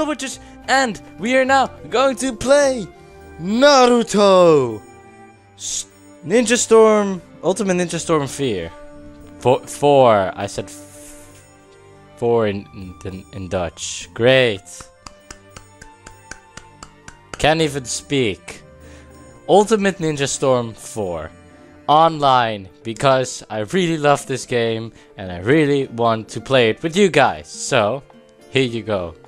Covetous, and we are now going to play Naruto Ninja Storm Ultimate Ninja Storm Fear. Four, four. I said four in, in in Dutch. Great. Can't even speak. Ultimate Ninja Storm 4 online because I really love this game and I really want to play it with you guys. So, here you go.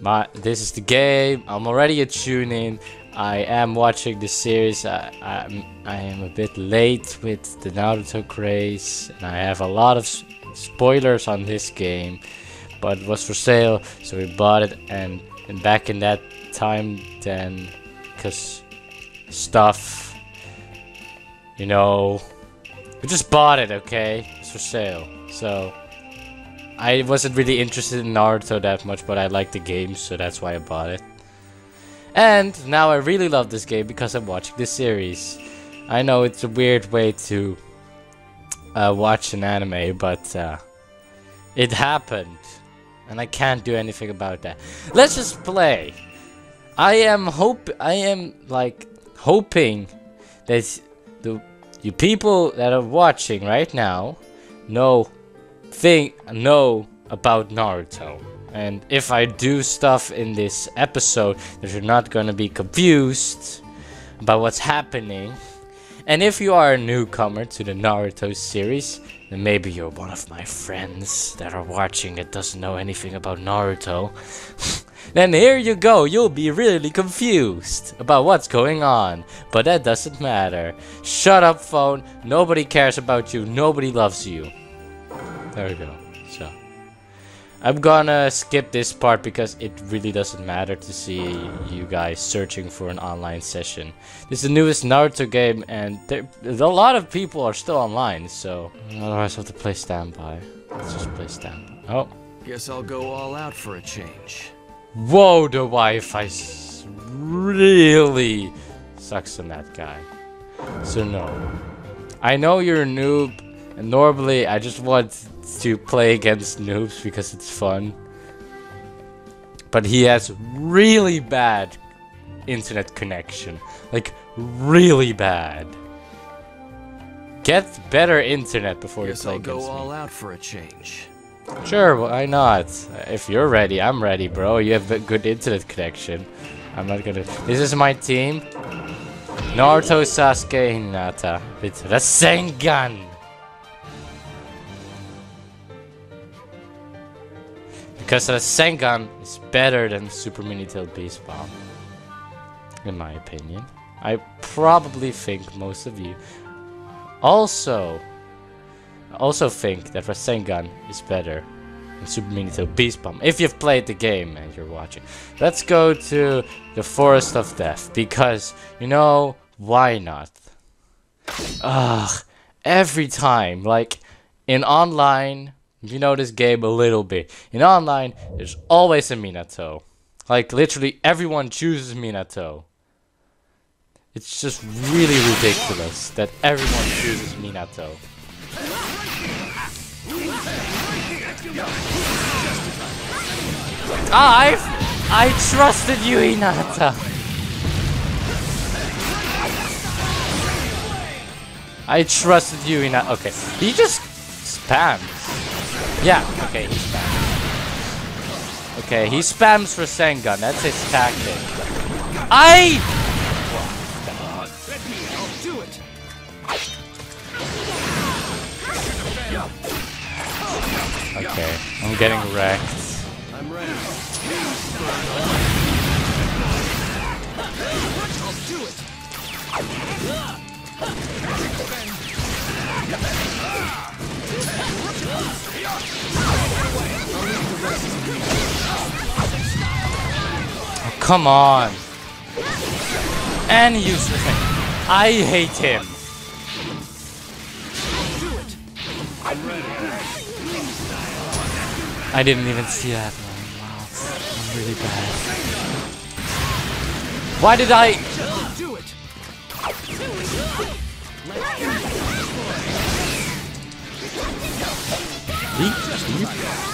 My this is the game. I'm already a tune in. I am watching the series. I, I'm, I am a bit late with the Naruto craze and I have a lot of spoilers on this game. But it was for sale, so we bought it and, and back in that time then because stuff you know we just bought it okay it's for sale so I wasn't really interested in Naruto that much but I liked the game so that's why I bought it. And now I really love this game because I'm watching this series. I know it's a weird way to uh, watch an anime but uh, it happened and I can't do anything about that. Let's just play. I am hope I am like hoping that the you people that are watching right now know think know about Naruto. And if I do stuff in this episode that you're not gonna be confused about what's happening. And if you are a newcomer to the Naruto series, then maybe you're one of my friends that are watching that doesn't know anything about Naruto. then here you go, you'll be really confused about what's going on. But that doesn't matter. Shut up, phone. Nobody cares about you. Nobody loves you. There we go. So. I'm gonna skip this part because it really doesn't matter to see you guys searching for an online session. This is the newest Naruto game and there, a lot of people are still online, so otherwise I have to play standby. Let's just play standby. Oh. Guess I'll go all out for a change. Whoa, the Wi-Fi really sucks on that guy. So no. I know you're a noob, and normally I just want to play against noobs because it's fun. But he has really bad internet connection. Like, really bad. Get better internet before Guess you play I'll go me. all out for a change. Sure, why not? If you're ready, I'm ready, bro. You have a good internet connection. I'm not gonna. This is my team. Naruto, Sasuke, Hinata with Rasengan. Because the Rasengan is better than Super Mini Tail Beast Bomb. In my opinion. I probably think most of you also also think that Rasengan is better than Super Mini Tail Beast Bomb. If you've played the game and you're watching. Let's go to the Forest of Death. Because, you know, why not? Ugh. Every time. Like, in online, you know this game a little bit. In online, there's always a Minato. Like, literally everyone chooses Minato. It's just really ridiculous that everyone chooses Minato. I I trusted you, Hinata. I trusted you, Hinata. Okay, he just spams. Yeah, okay, he spams. Okay, he spams Rasengan. That's his tactic. I. Okay, I'm getting wrecked. Come on. And the thing. I hate him. I didn't even see that one. Wow. I'm really bad. Why did I... Do it! He, he-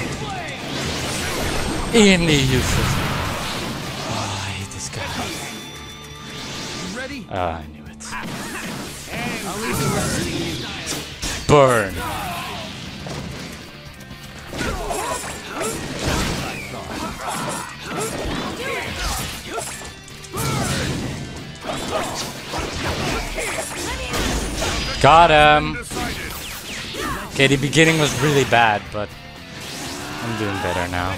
Lee useless. Oh, I hate this guy. Ready? Ah, I knew it. I'll leave the rest to you. Burn. Got him. Okay, the beginning was really bad, but I'm doing better now.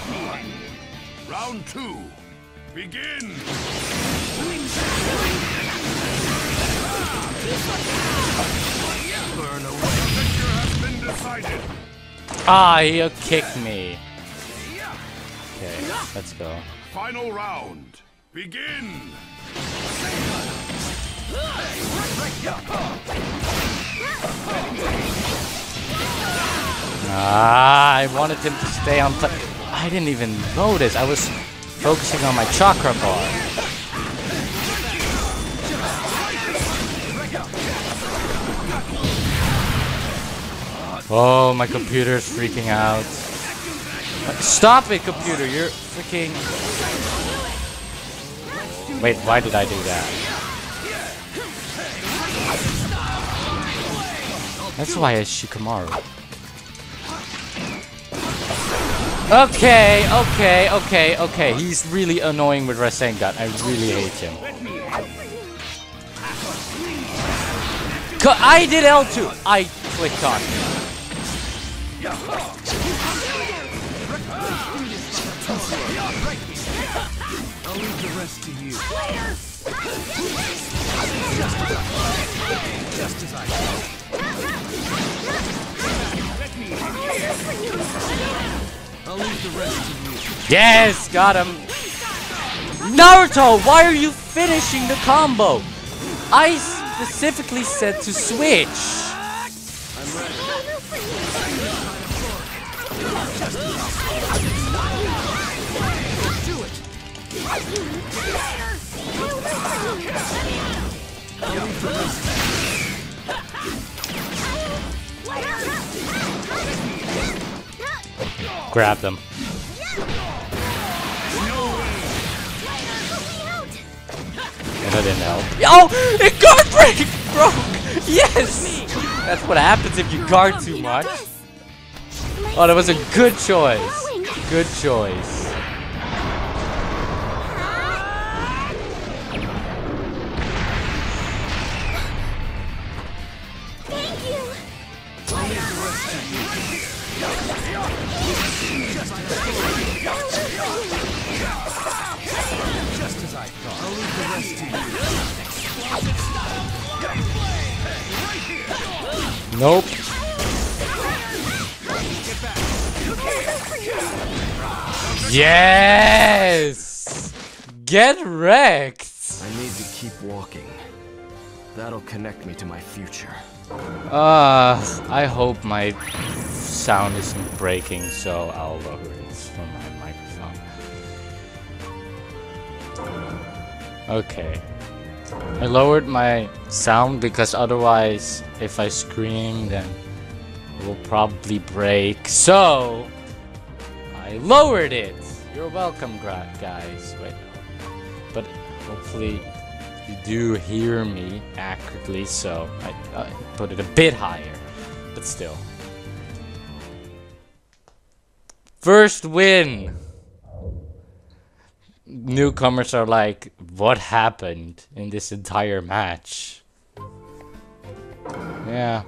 Round two. Begin. Burn away. Victor has been decided. Ah, he kicked me. Okay, let's go. Final round. Begin. Ah, I wanted him to stay on play. I didn't even notice. I was focusing on my chakra bar. Oh, my computer's freaking out. Stop it, computer! You're freaking. Wait, why did I do that? That's why it's Shikamaru. Okay, okay, okay, okay. He's really annoying with Rasengan. I really hate him. I did L2. I clicked on. I'll leave the rest to you. Just as I Yes, got him. Naruto, why are you finishing the combo? I specifically said to switch. Grab them. And that didn't help. Oh, it guard break broke. Yes, that's what happens if you guard too much. Oh, that was a good choice. Good choice. Yes. Get wrecked. I need to keep walking. That'll connect me to my future. Uh, I hope my sound isn't breaking, so I'll lower it from my microphone. Okay. I lowered my sound because otherwise, if I scream, then it will probably break. So, I lowered it. You're welcome, guys. Wait, but hopefully you do hear me accurately, so I, I put it a bit higher, but still. First win! Newcomers are like, what happened in this entire match? Yeah,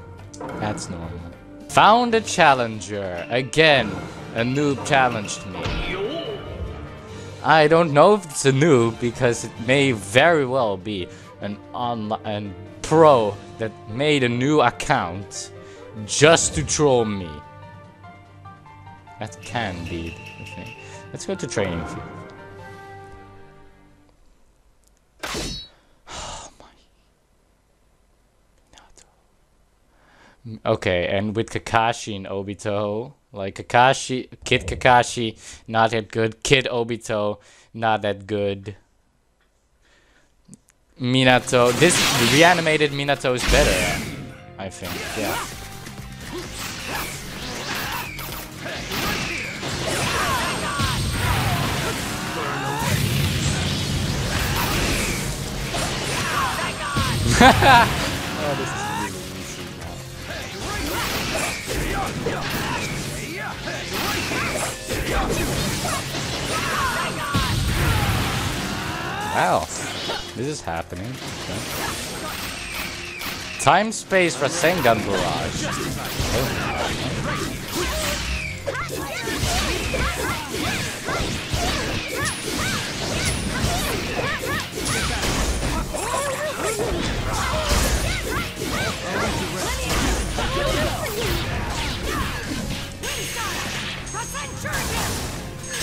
that's normal. Found a challenger. Again, a noob challenged me. I don't know if it's a noob because it may very well be an online pro that made a new account just to troll me. That can be the thing. Let's go to training field. Oh my. Minato. Mm, Okay, and with Kakashi and Obito, like Kakashi, Kid Kakashi, not that good. Kid Obito, not that good. Minato, this reanimated Minato is better, I think. Yeah. oh, Wow, this is happening. Okay. Time space for Rasengan Barrage.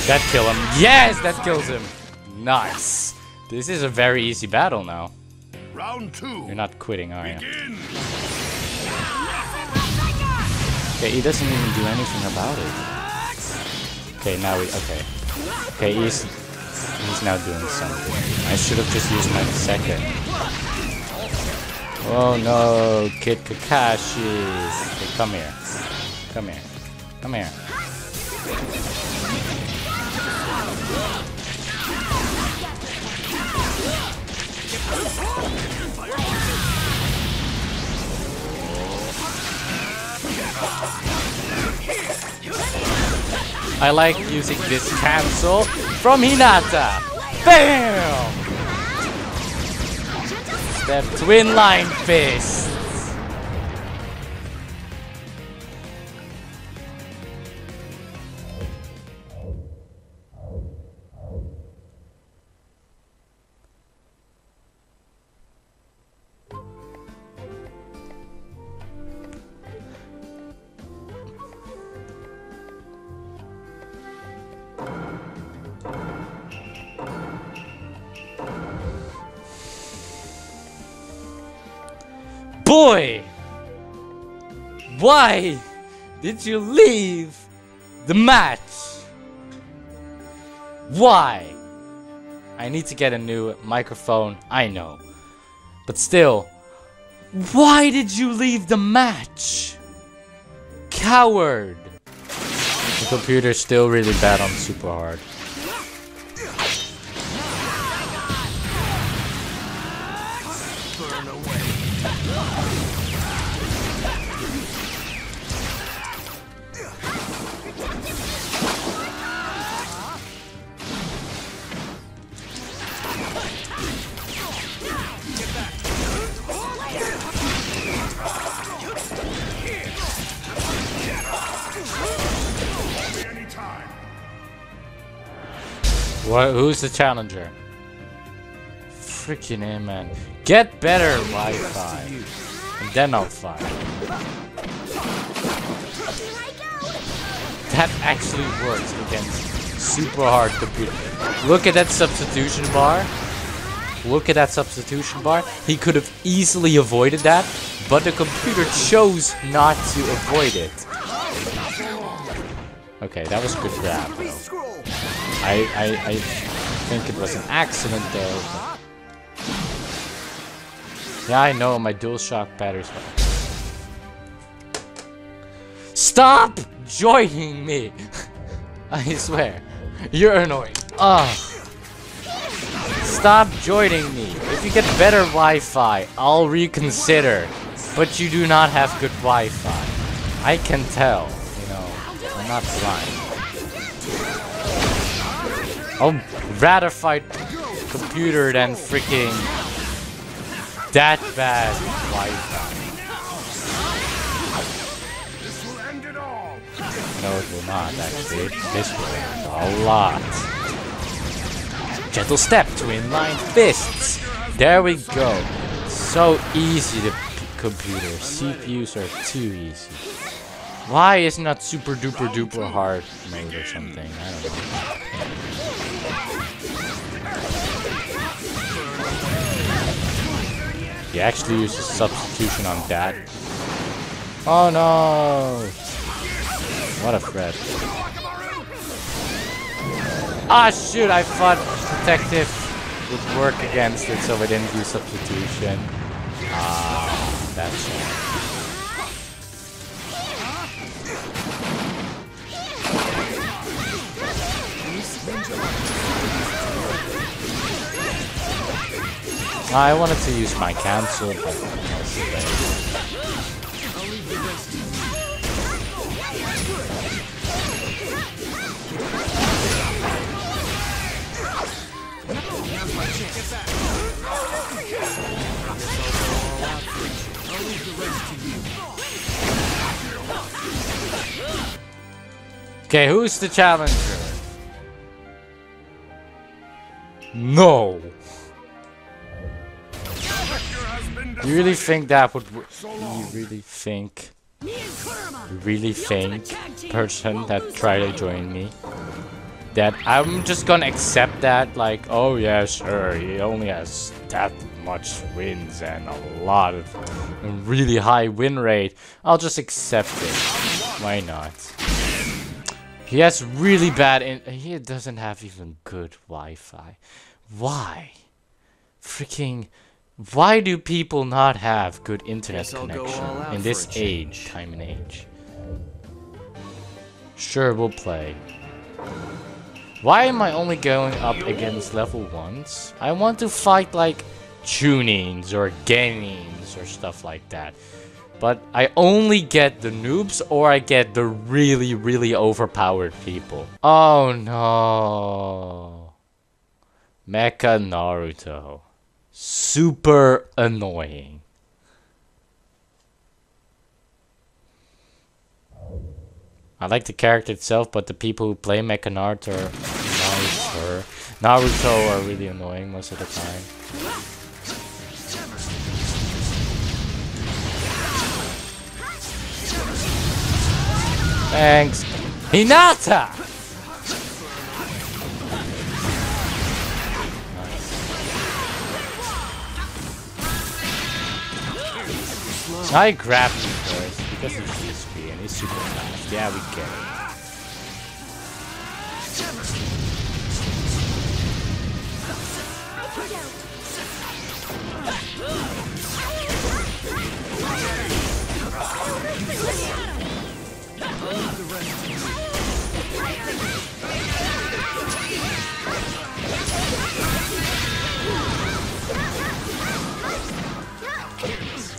That kill him. Yes, that kills him. Nice. This is a very easy battle now. Round two. You're not quitting, are you? Okay, he doesn't even do anything about it. Okay, now we okay. Okay, he's he's now doing something. I should have just used my second. Oh no, Kid Kakashi. Okay, come here. Come here. Come here. I like using this cancel from Hinata. Bam! Step Twin Lion Fist. Boy! Why did you leave the match? Why? I need to get a new microphone, I know. But still, why did you leave the match? Coward! The computer's still really bad on super hard. What? Who's the challenger? Freaking A, man. Get better Wi-Fi. And then I'll fight. That actually works against super hard computer. Look at that substitution bar. Look at that substitution bar. He could have easily avoided that, but the computer chose not to avoid it. Okay, that was good grab, though. I, I, I think it was an accident though. Yeah, I know my DualShock battery's fine. Stop joining me! I swear, you're annoying. Ugh. Stop joining me. If you get better Wi-Fi, I'll reconsider. But you do not have good Wi-Fi. I can tell. You know, I'm not blind. I'll rather fight computer than freaking that bad all. No, it will not, actually. This will end a lot. Gentle step Twin Lion Fists. There we go. So easy to computer. CPUs are too easy. Why is not super duper duper hard mode or something? I don't know. He actually used a substitution on that. Oh no! What a threat. Ah shoot, I thought Protective would work against it so we didn't do substitution. Ah, that's. I wanted to use my cancel, but. Okay, who's the challenger? No. You really think that would? You really think? You really think, person that try to join me, that I'm just gonna accept that? Like, oh yeah, sure, he only has that much wins and a lot of really high win rate. I'll just accept it. Why not? He has really bad. In he doesn't have even good Wi-Fi. Why? Freaking. Why do people not have good internet Guess I'll go connection in this age, time and age? Sure, we'll play. Why am I only going up against level ones? I want to fight like tunings or ganings or stuff like that. But I only get the noobs or I get the really, really overpowered people. Oh no. Mecha Naruto. Super annoying. I like the character itself, but the people who play Mecha Naruto, Naruto, Naruto are really annoying most of the time. Thanks. Hinata! I grabbed him first because he's CSP and he's super fast. Yeah, we get it.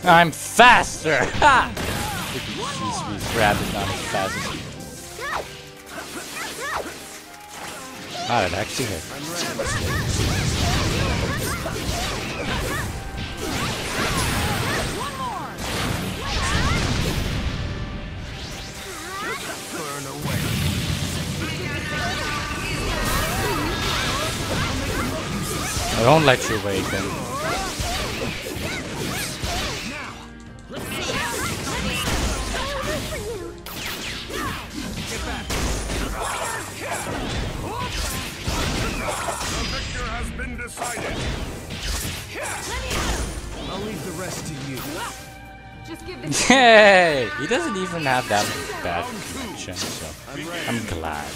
I'm faster! Ha! She's grab is not as fast as Ah, it actually hit. Burn away. I won't let you awaken. The Yay! He doesn't even have that bad connection, so I'm glad.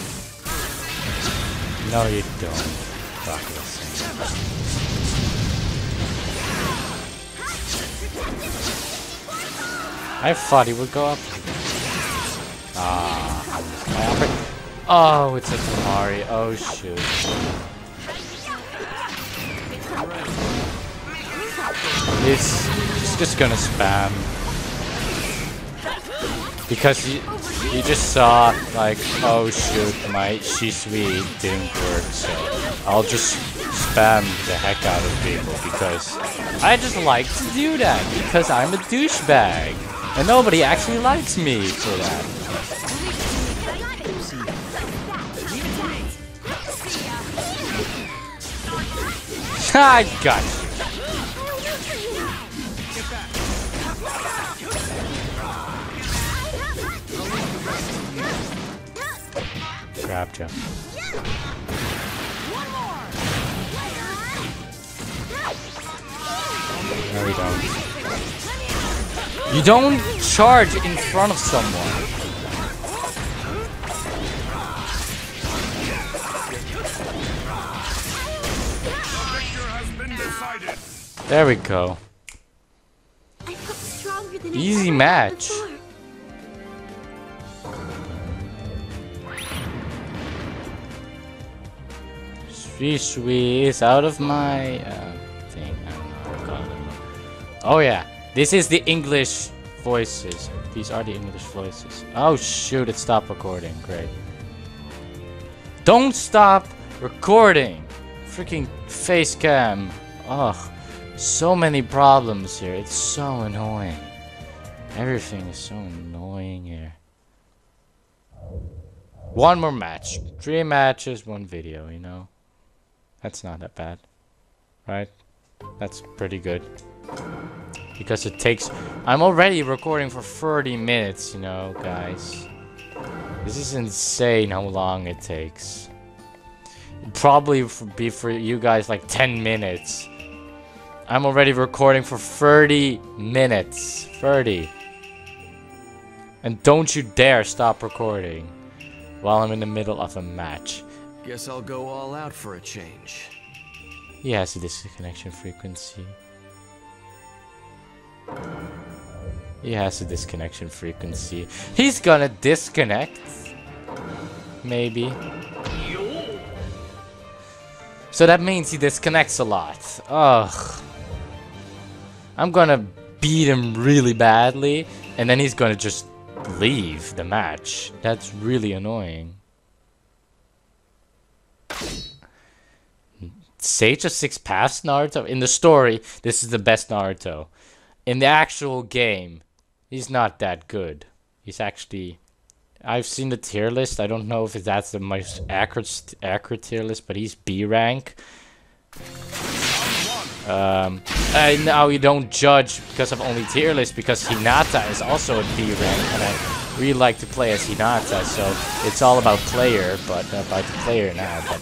No, you don't. Fuck this. I thought he would go up. Ah, Oh, it's a Temari. Oh shoot. He's just gonna spam. Because he, he just saw, like, oh shoot, my Shisui didn't work, so I'll just spam the heck out of people because I just like to do that because I'm a douchebag. And nobody actually likes me for that. I got you. Grabbed you. No, you don't. You don't charge in front of someone. Victor has been decided. There we go. I felt stronger than I Easy match. Sweet is out of my uh, thing. Oh yeah, this is the English voices. These are the English voices. Oh shoot, it stopped recording. Great. Don't stop recording! Freaking face cam. Ugh. So many problems here. It's so annoying. Everything is so annoying here. One more match. Three matches, one video, you know? That's not that bad. Right? That's pretty good. Because it takes... I'm already recording for 30 minutes, you know, guys. This is insane how long it takes. Probably be for you guys like 10 minutes. I'm already recording for 30 minutes. 30. And don't you dare stop recording while I'm in the middle of a match. Guess I'll go all out for a change. He has a disconnection frequency. He has a disconnection frequency. He's gonna disconnect. Maybe. So that means he disconnects a lot. Ugh. I'm gonna beat him really badly, and then he's gonna just leave the match. That's really annoying. Sage of Six Paths Naruto? In the story, this is the best Naruto. In the actual game, he's not that good. He's actually... I've seen the tier list. I don't know if that's the most accurate, accurate tier list, but he's B rank. Um, and now you don't judge because of only tier list, because Hinata is also a B rank, really like to play as Hinata, so it's all about player, but uh, about the player now. But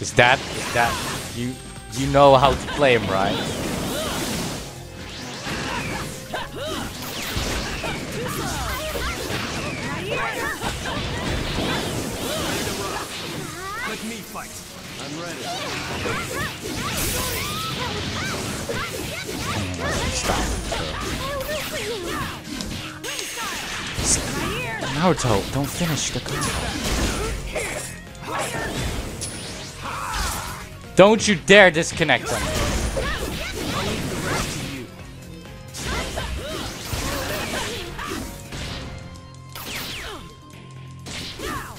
Is that is that you you know how to play him, right? Naruto, don't finish the. Don't you dare disconnect on me.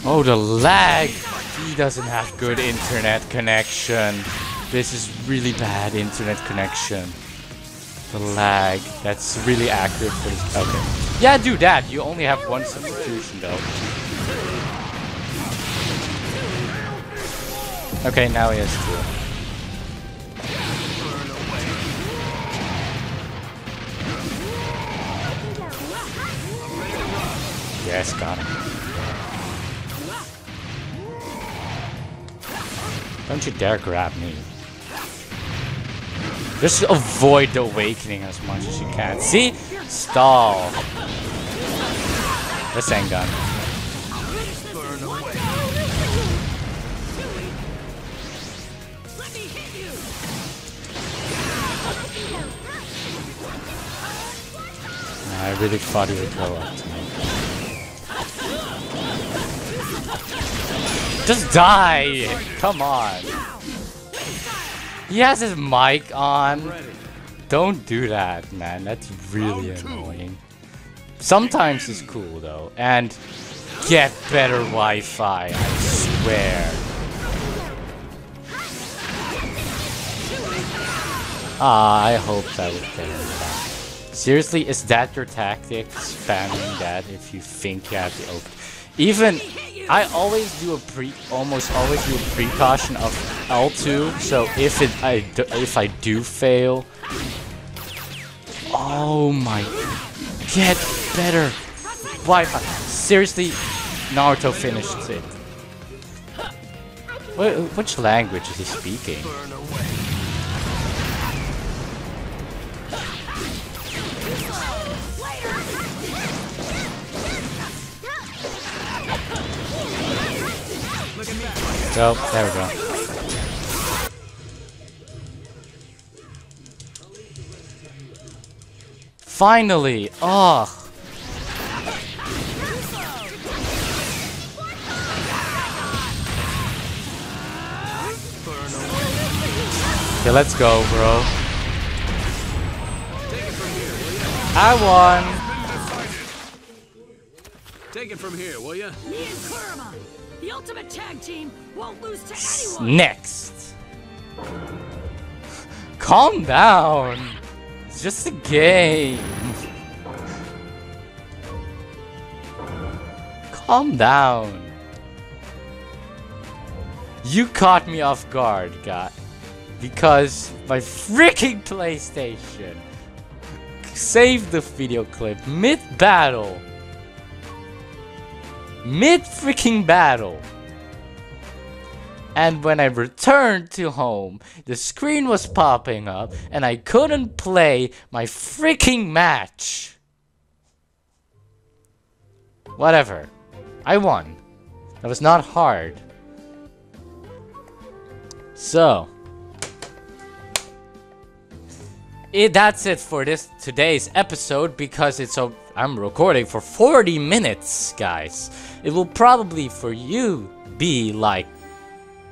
Oh, the lag! He doesn't have good internet connection. This is really bad internet connection. The lag. That's really accurate for this. Okay. Yeah, do that. You only have one substitution though. Okay, now he has two. Yes, got him. Don't you dare grab me. Just avoid the awakening as much as you can. See? Stall. The ain't gun. I really thought he would go up to me. Just die! Come on. He has his mic on. Don't do that, man. That's really annoying. Sometimes it's cool though. And get better Wi-Fi, I swear. Ah, I hope that was better. Seriously, is that your tactic? Spamming that if you think you have the open. Even I always do a pre, almost always do a precaution of L2. So if it, I, do, if I do fail, oh my, get better Wi-Fi. Uh, seriously, Naruto finished it. Wh- which language is he speaking? So, there we go. Finally! Oh! Okay, let's go, bro. Take it from here, will ya? I won! Take it from here, will ya? Me and Kurama, the ultimate tag team, won't lose to anyone. Next! Calm down! It's just a game! Calm down! You caught me off guard, guy. Because my freaking PlayStation saved the video clip mid battle. Mid freaking battle. And when I returned to home, the screen was popping up and I couldn't play my freaking match. Whatever. I won. That was not hard. So, it, that's it for this today's episode because it's a I'm recording for 40 minutes, guys. It will probably for you be like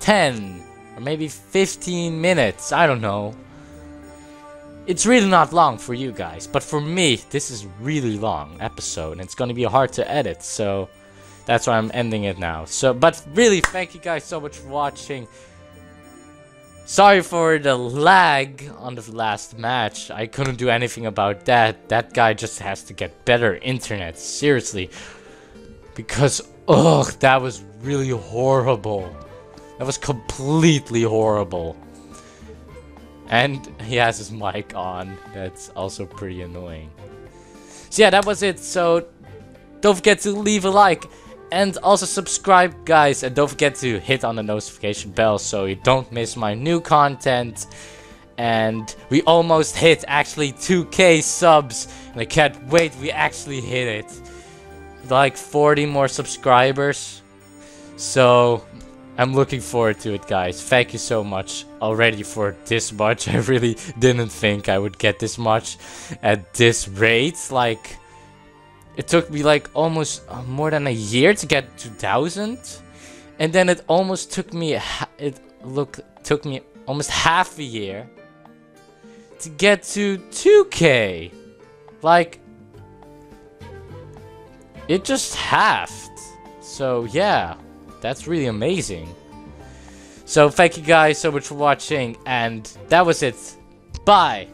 10 or maybe 15 minutes. I don't know. It's really not long for you guys, but for me, this is really long episode and it's going to be hard to edit. So that's why I'm ending it now. So but really thank you guys so much for watching. Sorry for the lag on the last match. I couldn't do anything about that. That guy just has to get better internet. Seriously. Because, ugh, that was really horrible. That was completely horrible. And he has his mic on. That's also pretty annoying. So yeah, that was it. So don't forget to leave a like and also subscribe guys and don't forget to hit on the notification bell so you don't miss my new content and we almost hit actually 2k subs and I can't wait we actually hit it like 40 more subscribers so I'm looking forward to it guys. Thank you so much already for this much. I really didn't think I would get this much at this rate. Like it took me like almost uh, more than a year to get 2000 and then it almost took me it look took me almost half a year to get to 2k like it just halved. So yeah that's really amazing. So thank you guys so much for watching and that was it. Bye